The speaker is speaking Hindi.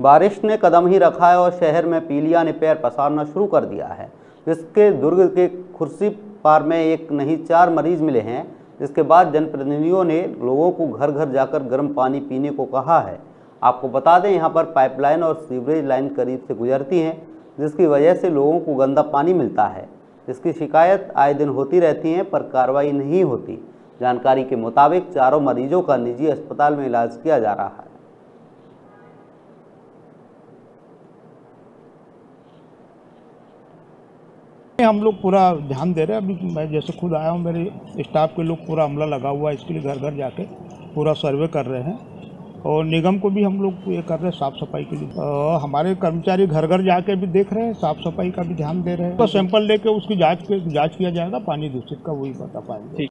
बारिश ने कदम ही रखा है और शहर में पीलिया ने पैर पसारना शुरू कर दिया है। जिसके दुर्ग के खुर्सी पार में एक नहीं, चार मरीज़ मिले हैं। जिसके बाद जनप्रतिनिधियों ने लोगों को घर घर जाकर गर्म पानी पीने को कहा है। आपको बता दें, यहाँ पर पाइपलाइन और सीवरेज लाइन करीब से गुजरती हैं, जिसकी वजह से लोगों को गंदा पानी मिलता है। इसकी शिकायत आए दिन होती रहती है, पर कार्रवाई नहीं होती। जानकारी के मुताबिक चारों मरीजों का निजी अस्पताल में इलाज किया जा रहा है। हम लोग पूरा ध्यान दे रहे हैं। अभी मैं जैसे खुद आया हूँ मेरे स्टाफ के लोग पूरा हमला लगा हुआ है इसके लिए घर घर जाके पूरा सर्वे कर रहे हैं। और निगम को भी हम लोग ये कर रहे हैं साफ़ सफ़ाई के लिए। आ, हमारे कर्मचारी घर घर जाके भी देख रहे हैं साफ़ सफ़ाई का भी ध्यान दे रहे हैं। तो सैंपल लेके उसकी जाँच जाँच किया जाएगा पानी दूषित का वही बता पाएँगे।